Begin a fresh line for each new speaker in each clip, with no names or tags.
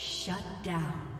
Shut down.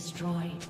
Destroyed.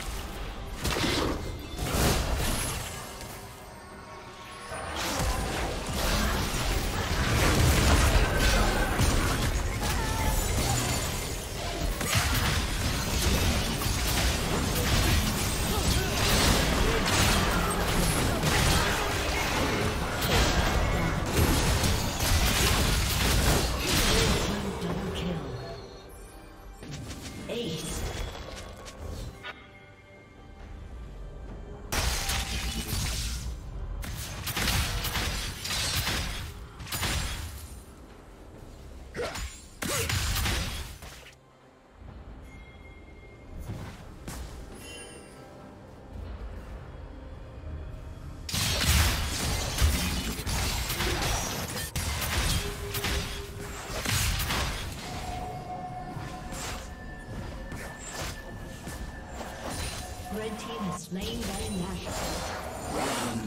Slain by Blue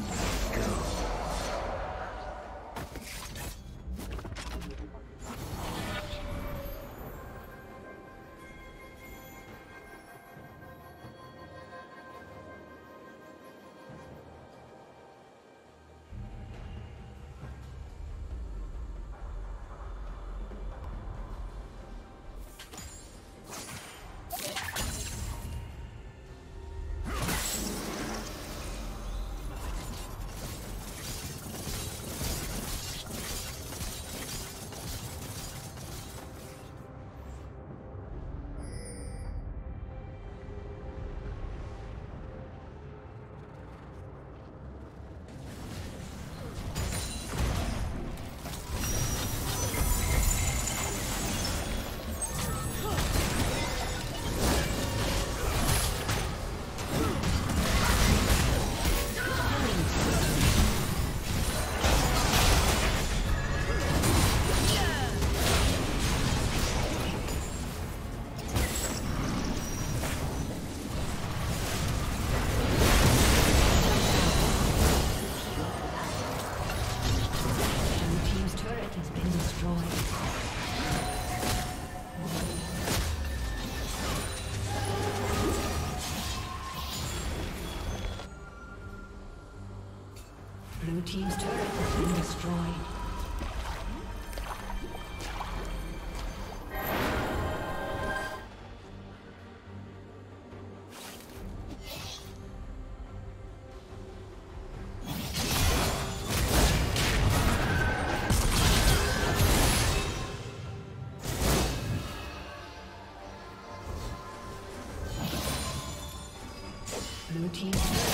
Blue Team's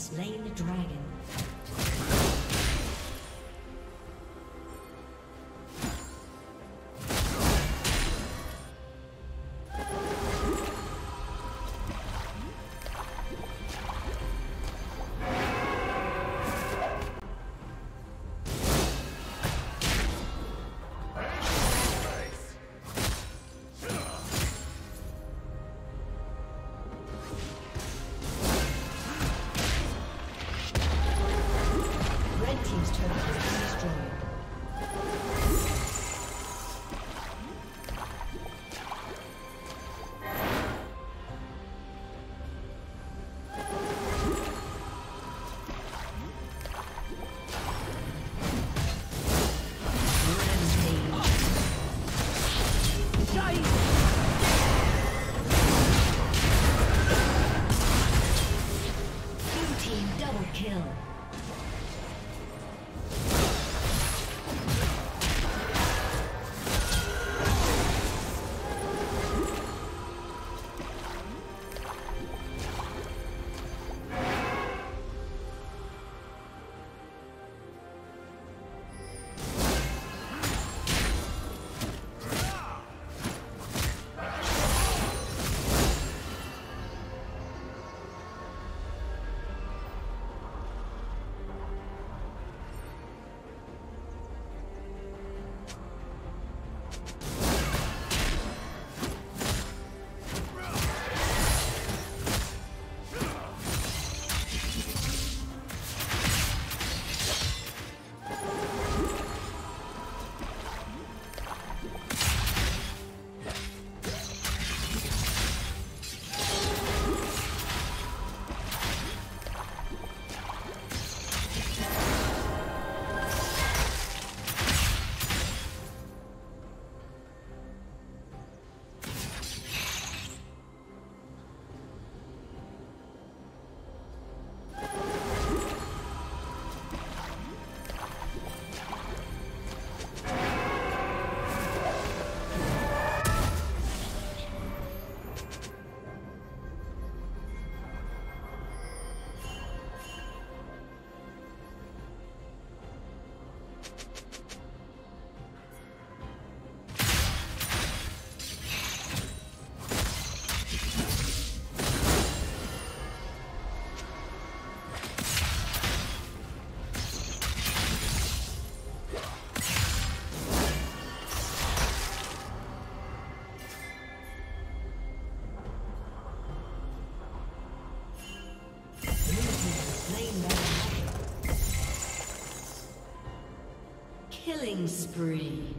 Slain the dragon. Spree.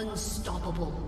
Unstoppable.